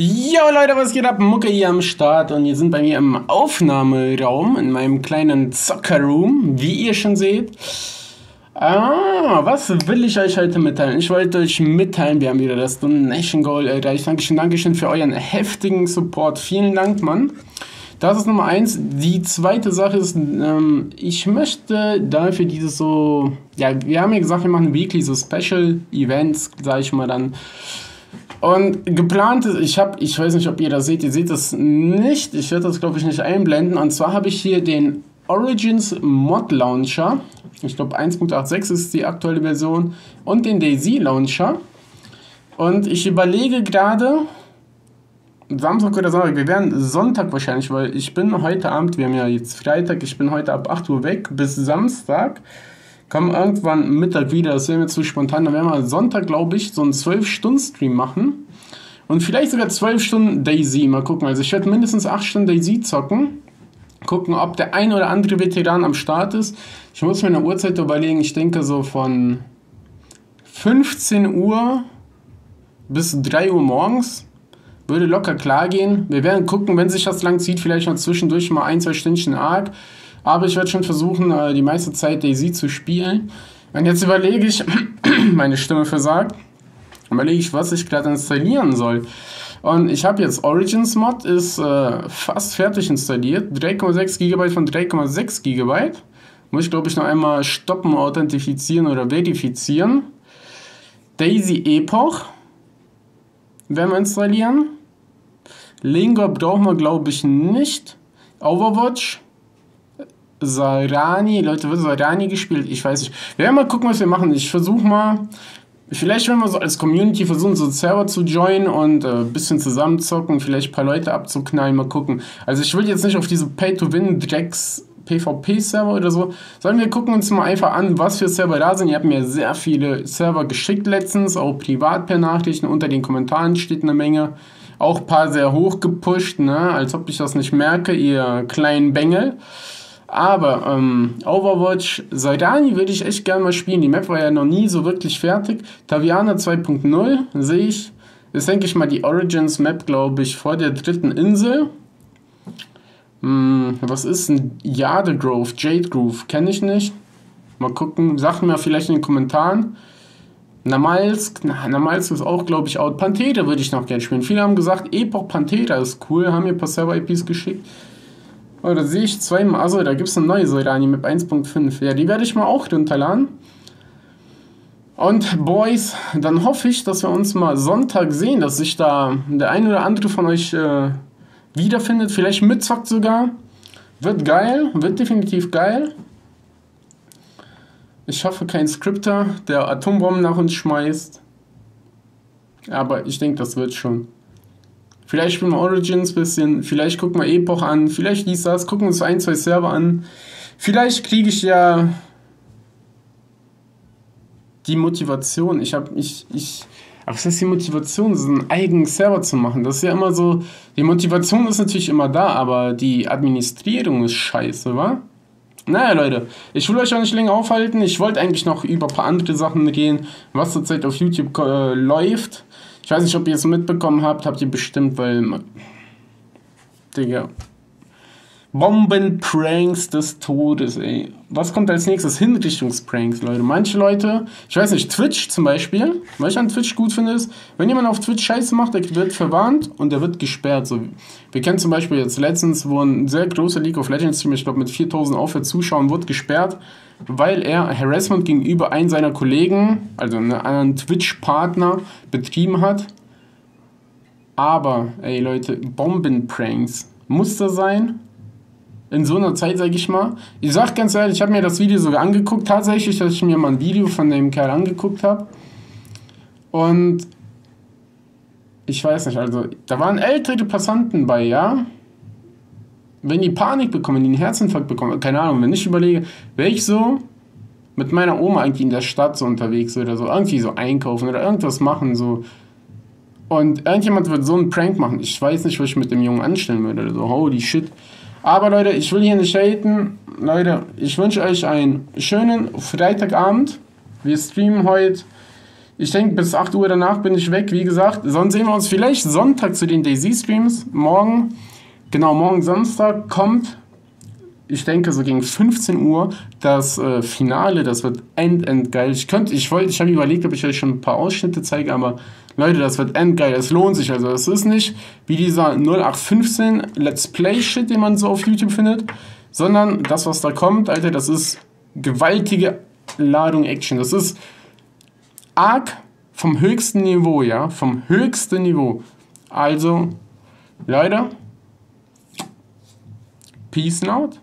Jo Leute, was geht ab? Mucke hier am Start und ihr sind bei mir im Aufnahmeraum, in meinem kleinen Zockerroom, wie ihr schon seht. Ah, was will ich euch heute mitteilen? Ich wollte euch mitteilen, wir haben wieder das Donation Goal erreicht. Dankeschön, Dankeschön für euren heftigen Support. Vielen Dank, Mann. Das ist Nummer eins. Die zweite Sache ist, ähm, ich möchte dafür dieses so, ja, wir haben ja gesagt, wir machen weekly so Special Events, sag ich mal dann und geplant ist, ich habe, ich weiß nicht, ob ihr das seht, ihr seht das nicht, ich werde das glaube ich nicht einblenden. Und zwar habe ich hier den Origins Mod Launcher, ich glaube 1.86 ist die aktuelle Version, und den Daisy Launcher. Und ich überlege gerade, Samstag oder Sonntag, wir werden Sonntag wahrscheinlich, weil ich bin heute Abend, wir haben ja jetzt Freitag, ich bin heute ab 8 Uhr weg bis Samstag kommen irgendwann Mittag wieder, das wäre mir zu spontan. Dann werden wir Sonntag, glaube ich, so einen 12-Stunden-Stream machen. Und vielleicht sogar 12 Stunden Daisy. Mal gucken. Also ich werde mindestens 8 Stunden Daisy zocken. Gucken, ob der ein oder andere Veteran am Start ist. Ich muss mir eine Uhrzeit überlegen. Ich denke so von 15 Uhr bis 3 Uhr morgens. Würde locker klar gehen. Wir werden gucken, wenn sich das lang zieht, vielleicht noch zwischendurch mal ein, zwei Stündchen arg. Aber ich werde schon versuchen, äh, die meiste Zeit Daisy zu spielen. Und jetzt überlege ich, meine Stimme versagt, überlege ich, was ich gerade installieren soll. Und ich habe jetzt Origins Mod, ist äh, fast fertig installiert. 3,6 GB von 3,6 GB. Muss ich glaube ich noch einmal stoppen, authentifizieren oder verifizieren. Daisy Epoch werden wir installieren. Lingua brauchen wir glaube ich nicht. Overwatch Sarani, Leute, wird Sarani gespielt? Ich weiß nicht. Wir werden mal gucken, was wir machen. Ich versuche mal, vielleicht werden wir so als Community versuchen, so einen Server zu joinen und ein äh, bisschen zusammenzocken, vielleicht ein paar Leute abzuknallen, mal gucken. Also ich will jetzt nicht auf diese Pay-to-Win-Drecks PvP-Server oder so, sondern wir gucken uns mal einfach an, was für Server da sind. Ihr habt mir sehr viele Server geschickt letztens, auch privat per Nachrichten. Unter den Kommentaren steht eine Menge. Auch ein paar sehr hoch gepusht, ne? als ob ich das nicht merke, ihr kleinen Bengel. Aber ähm, Overwatch Saidani würde ich echt gerne mal spielen. Die Map war ja noch nie so wirklich fertig. Taviana 2.0 sehe ich. Ist, denke ich mal, die Origins Map, glaube ich, vor der dritten Insel. Hm, was ist ein Jade Grove? Jade Grove? Kenne ich nicht. Mal gucken. Sag mir vielleicht in den Kommentaren. Namalsk, na, Namalsk ist auch, glaube ich, out. Pantera würde ich noch gerne spielen. Viele haben gesagt, Epoch Pantera ist cool, haben mir ein paar Server-IPs geschickt. Oh, da sehe ich zweimal. Also, da gibt es eine neue Solani mit 1.5. Ja, die werde ich mal auch runterladen. Und Boys, dann hoffe ich, dass wir uns mal Sonntag sehen, dass sich da der ein oder andere von euch äh, wiederfindet. Vielleicht mitzockt sogar. Wird geil, wird definitiv geil. Ich hoffe, kein Skripter, der Atombomben nach uns schmeißt. Aber ich denke, das wird schon. Vielleicht spielen wir Origins ein bisschen, vielleicht gucken wir Epoch an, vielleicht dies, das, gucken uns ein, zwei Server an. Vielleicht kriege ich ja die Motivation. Ich habe, ich, ich, aber was ist die Motivation, so einen eigenen Server zu machen? Das ist ja immer so, die Motivation ist natürlich immer da, aber die Administrierung ist scheiße, wa? Naja, Leute, ich will euch auch nicht länger aufhalten. Ich wollte eigentlich noch über ein paar andere Sachen reden, was zurzeit auf YouTube äh, läuft. Ich weiß nicht, ob ihr es mitbekommen habt, habt ihr bestimmt, weil. Digga. Bombenpranks des Todes, ey. Was kommt als nächstes? Hinrichtungspranks, Leute. Manche Leute, ich weiß nicht, Twitch zum Beispiel, was ich an Twitch gut finde, ist, wenn jemand auf Twitch Scheiße macht, der wird verwarnt und der wird gesperrt. So, wir kennen zum Beispiel jetzt letztens, wo ein sehr großer League of Legends Stream, ich glaube mit 4000 aufwärts Zuschauern, wurde gesperrt, weil er Harassment gegenüber einem seiner Kollegen, also einem anderen Twitch-Partner, betrieben hat. Aber, ey Leute, Bombenpranks. Muss das sein? In so einer Zeit, sag ich mal. Ich sag ganz ehrlich, ich habe mir das Video sogar angeguckt, tatsächlich, dass ich mir mal ein Video von dem Kerl angeguckt habe. Und ich weiß nicht, also da waren ältere Passanten bei, ja wenn die Panik bekommen, die einen Herzinfarkt bekommen, keine Ahnung, wenn ich überlege, wäre ich so mit meiner Oma eigentlich in der Stadt so unterwegs oder so, irgendwie so einkaufen oder irgendwas machen, so. Und irgendjemand wird so einen Prank machen. Ich weiß nicht, was ich mit dem Jungen anstellen würde oder so. Holy shit. Aber Leute, ich will hier nicht haten. Leute, ich wünsche euch einen schönen Freitagabend. Wir streamen heute Ich denke, bis 8 Uhr danach bin ich weg, wie gesagt. Sonst sehen wir uns vielleicht Sonntag zu den Daisy-Streams. Morgen, genau, morgen Samstag kommt, ich denke, so gegen 15 Uhr das äh, Finale. Das wird end, end geil. Ich könnte, ich wollte, ich habe überlegt, ob ich euch schon ein paar Ausschnitte zeige, aber Leute, das wird end geil. Es lohnt sich. Also, es ist nicht wie dieser 0815 Let's Play-Shit, den man so auf YouTube findet, sondern das, was da kommt, Alter, das ist gewaltige Ladung Action. Das ist arg vom höchsten Niveau, ja, vom höchsten Niveau. Also, Leute, peace out.